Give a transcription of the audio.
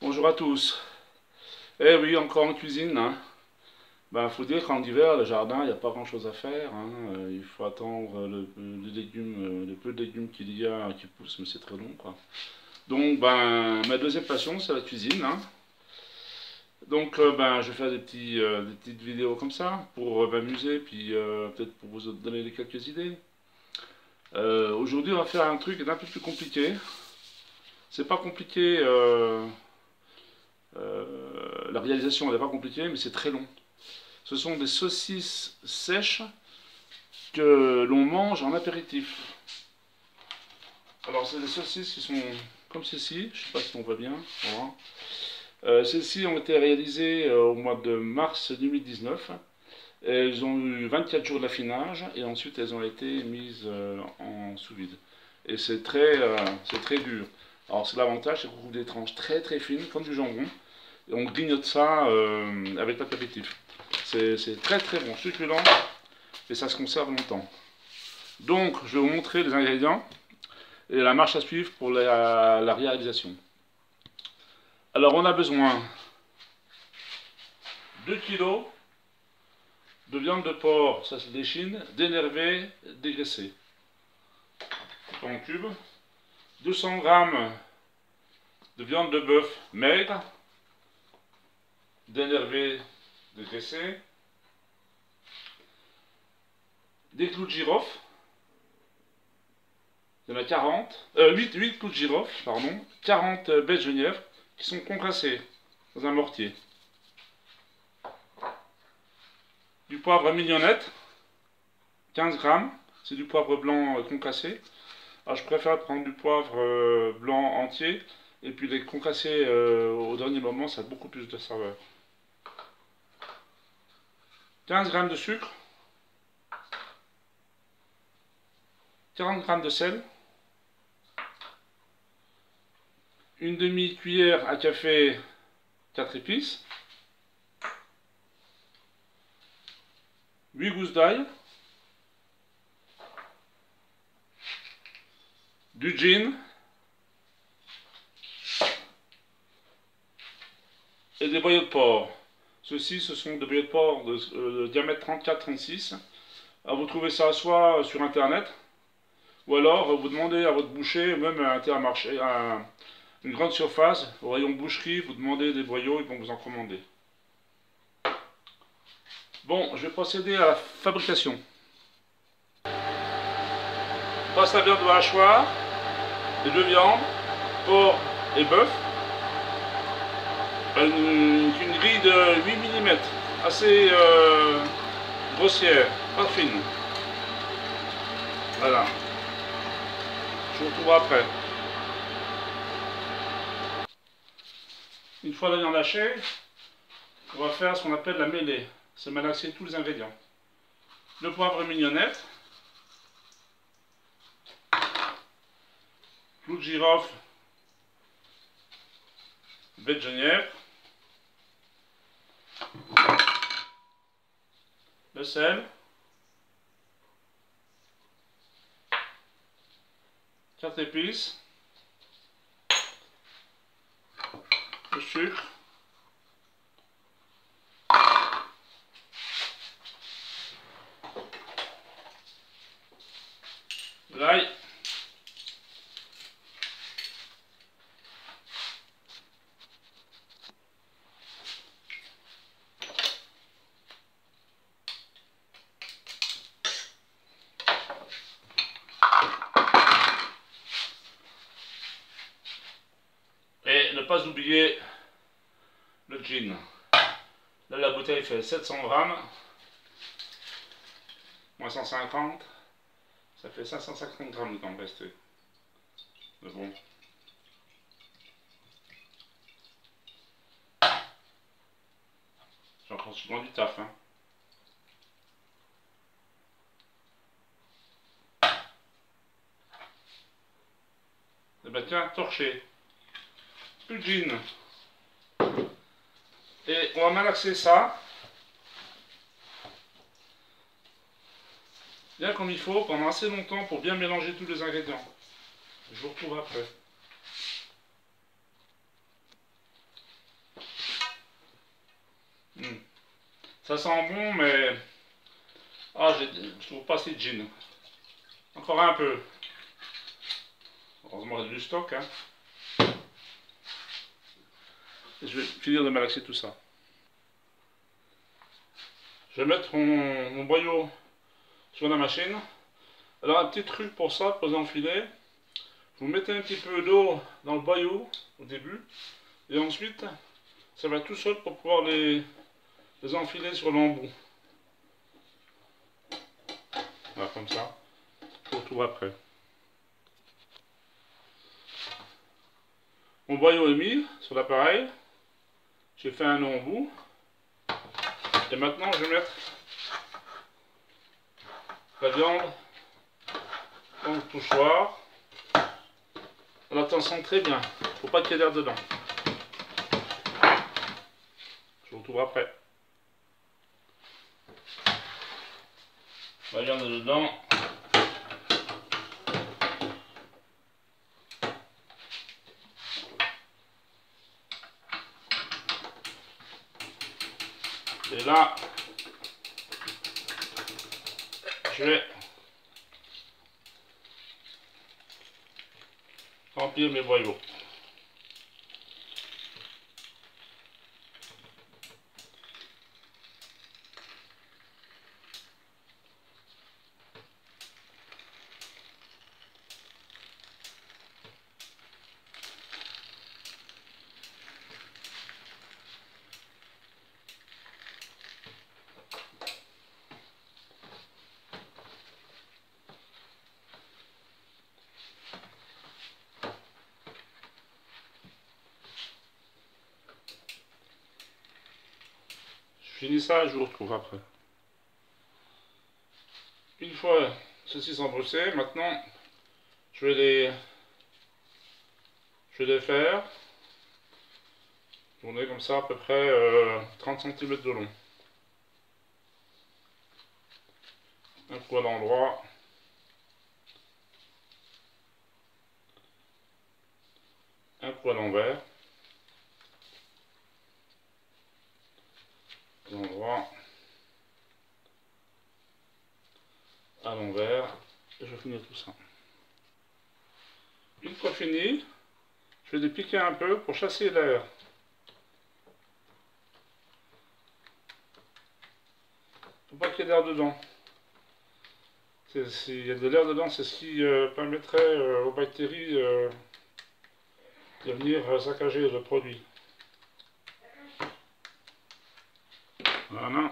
Bonjour à tous. Eh oui, encore en cuisine. Hein. Ben, faut dire qu'en hiver, le jardin, il n'y a pas grand chose à faire. Hein. Euh, il faut attendre le, euh, peu de légumes qu'il y a qui poussent, mais c'est très long. Donc, ben, ma deuxième passion, c'est la cuisine. Hein. Donc, ben, je vais faire des petites vidéos comme ça pour m'amuser, puis peut-être pour vous donner quelques idées. Aujourd'hui, on va faire un truc un peu plus compliqué. C'est pas compliqué. Euh, la réalisation n'est pas compliquée, mais c'est très long. Ce sont des saucisses sèches que l'on mange en apéritif. Alors, c'est des saucisses qui sont comme ceci. Je ne sais pas si on voit bien. Euh, celles-ci ont été réalisées euh, au mois de mars 2019. Elles ont eu 24 jours d'affinage et ensuite elles ont été mises en sous-vide. Et c'est très, très dur. Alors c'est l'avantage, c'est qu'on trouve des tranches très très fines, comme du jambon on grignote ça euh, avec l'apéritif. C'est très très bon, succulent et ça se conserve longtemps. Donc, je vais vous montrer les ingrédients et la marche à suivre pour la, réalisation. Alors, on a besoin de 2 kg de viande de porc, ça c'est des chines, dénervée, dégraissée. En cube. 200 g de viande de bœuf maigre, d'énerver, de graisser, des clous de girofle, il y en a 40, euh, 8, 8 clous de girofle, pardon, 40 baies de genièvre qui sont concassées dans un mortier. Du poivre mignonnette, 15 grammes, c'est du poivre blanc euh, concassé. Alors je préfère prendre du poivre euh, blanc entier et puis les concasser euh, au dernier moment, ça a beaucoup plus de saveur. 15 g de sucre, 40 g de sel, une demi-cuillère à café 4 épices, 8 gousses d'ail, du gin et des boyaux de porc. Ceux-ci, ce sont des billets de porc de, diamètre 34-36. Ah, vous trouvez ça soit sur Internet, ou alors vous demandez à votre boucher, même à Intermarché, à une grande surface, au rayon boucherie, vous demandez des boyaux, ils vont vous en commander. Bon, je vais procéder à la fabrication. passe la viande de hachoir, les deux viandes, porc et bœuf une, grille de 8 mm, assez euh, grossière, pas fine. Voilà. Je vous retrouve après. Une fois viande hachée, on va faire ce qu'on appelle la mêlée. C'est malaxer tous les ingrédients. Le poivre mignonnette, clou de girofle, baie de genièvre, le sel, quatre épices, le sucre, pas oublier le gin. Là, la bouteille fait 700 grammes, moins 150, ça fait 550 grammes de rester. Mais bon. J'ai encore souvent du taf, hein. Eh ben tiens, torché le jean. Et on va malaxer ça. Bien comme il faut, pendant assez longtemps pour bien mélanger tous les ingrédients. Je vous retrouve après. Hmm. Ça sent bon, mais... Ah, je trouve pas assez de gin. Encore un peu. Heureusement, il y a du stock. Hein je vais finir de malaxer tout ça. Je vais mettre mon, boyau sur la machine. Alors, un petit truc pour ça, pour enfiler. Vous mettez un petit peu d'eau dans le boyau au début. Et ensuite, ça va tout seul pour pouvoir les, les enfiler sur l'embout. Voilà, comme ça. Pour tout après. Mon boyau est mis sur l'appareil. J'ai fait un embout. Et maintenant, je vais mettre la viande dans le pochoir. On attention très bien. Faut pas qu'il y ait d'air dedans. Je vous retrouve après. La viande dedans. Et là, je vais remplir mes boyaux. Je finis ça, je vous retrouve après. Une fois ceci sont brossés, maintenant je vais les je vais les faire tourner comme ça à peu près 30 euh, cm de long. Un coup à l'endroit. Un coup à l'envers. l'endroit à l'envers et je finir tout ça. Une fois fini, je vais dépiquer un peu pour chasser l'air. Faut pas qu'il y ait d'air dedans. S'il y a de l'air dedans, c'est ce qui euh, permettrait euh, aux bactéries euh, de venir saccager le produit. Voilà.